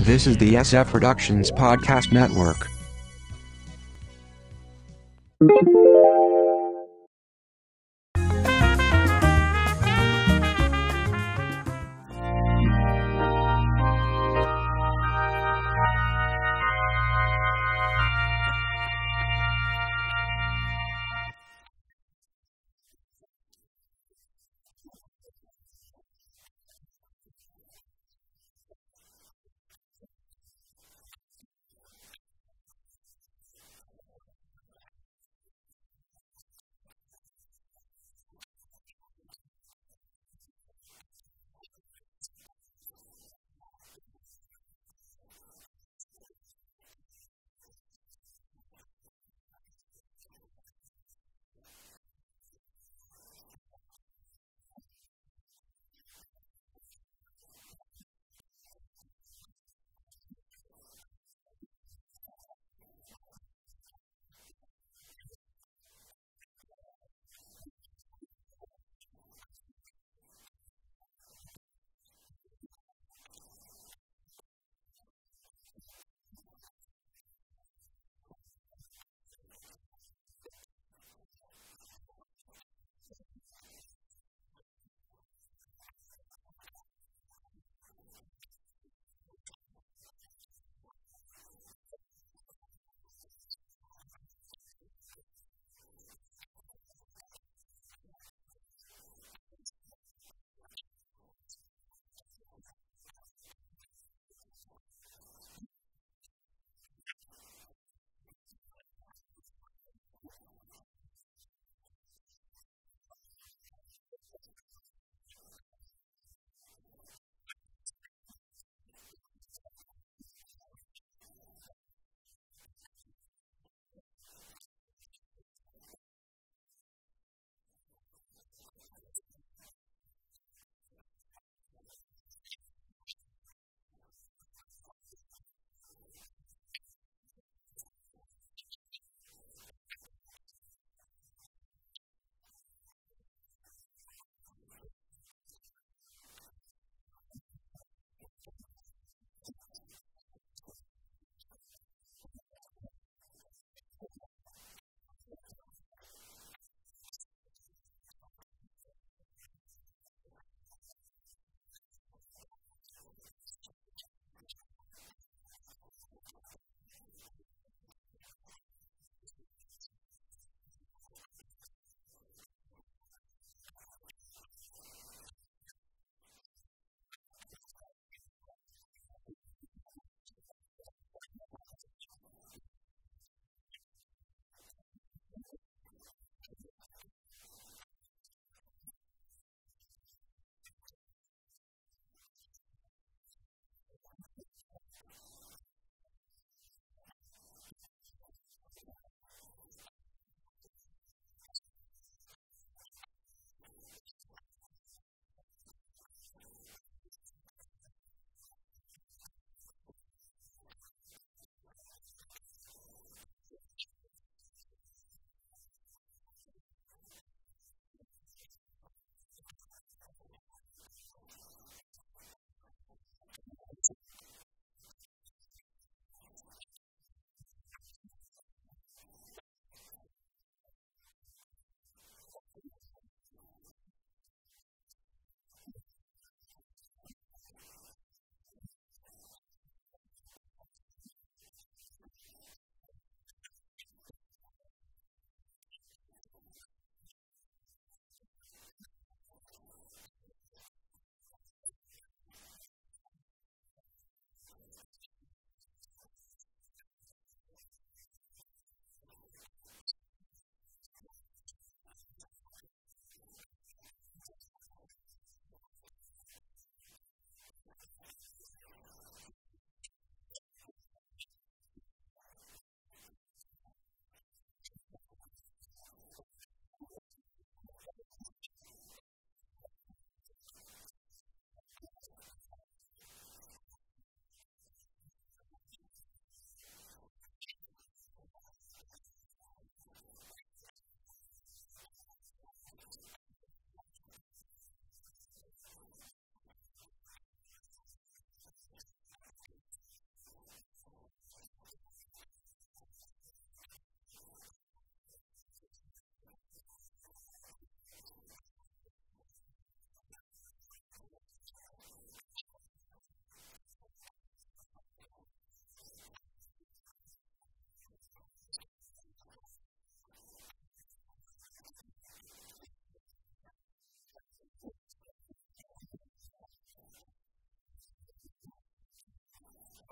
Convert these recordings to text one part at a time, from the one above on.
This is the SF Productions Podcast Network.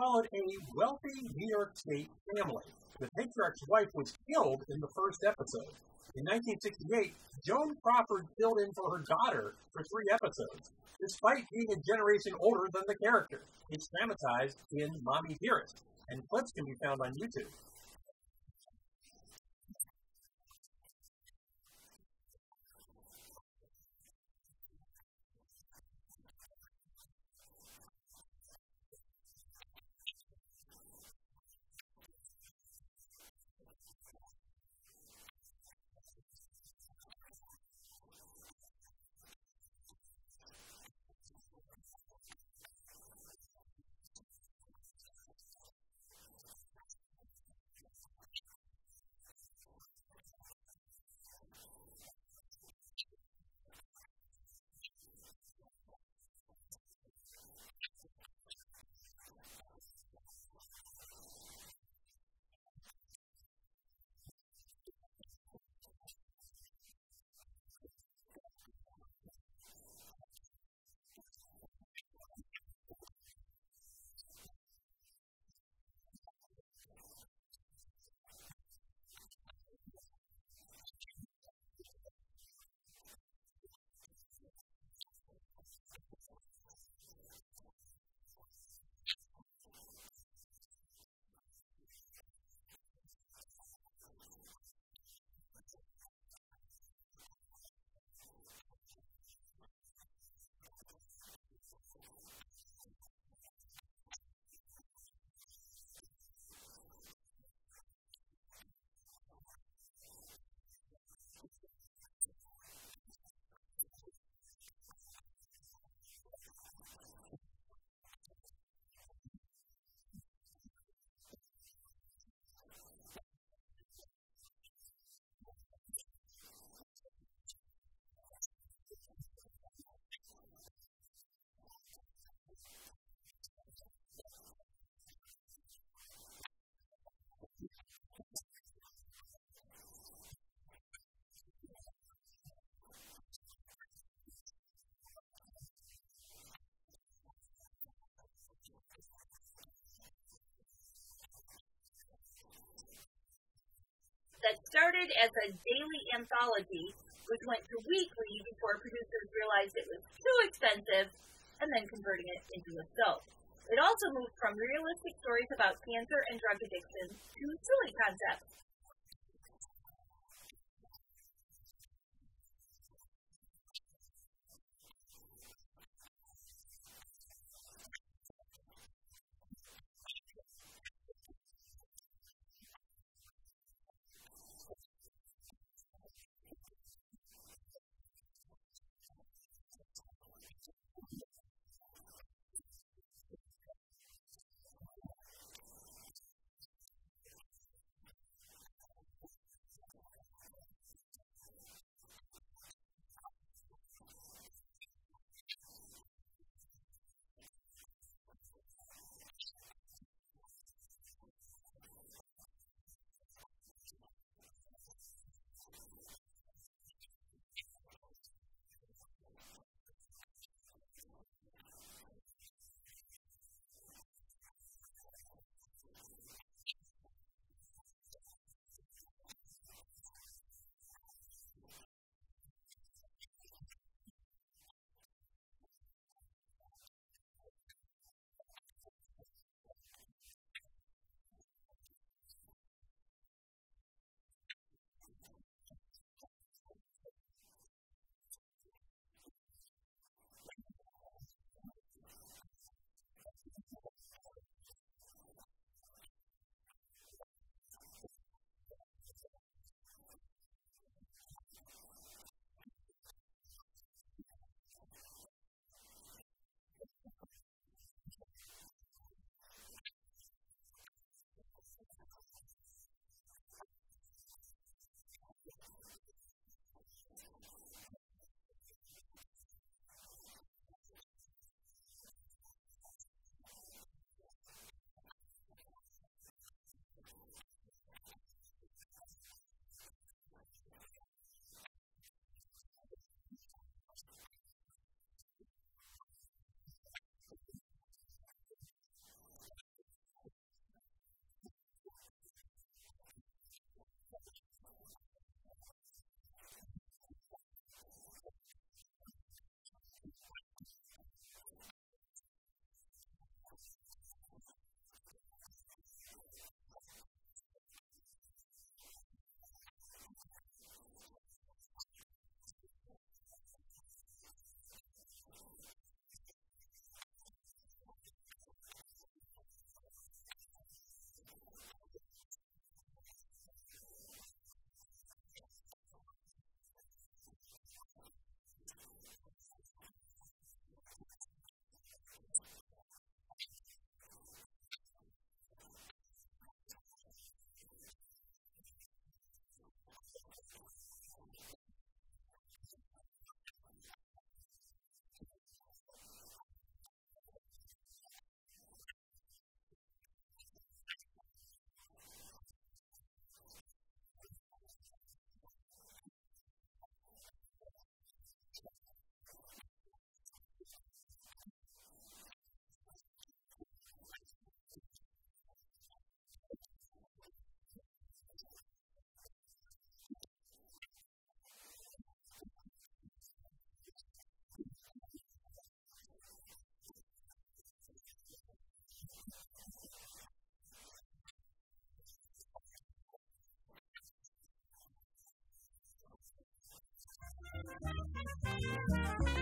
Followed a wealthy New York State family. The patriarch's wife was killed in the first episode. In 1968, Joan Crawford filled in for her daughter for three episodes, despite being a generation older than the character. It's dramatized in Mommy Dearest, and clips can be found on YouTube. That started as a daily anthology, which went to weekly before producers realized it was too expensive, and then converting it into a soap. It also moved from realistic stories about cancer and drug addiction to silly concepts. Música